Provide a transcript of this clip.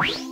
Whee!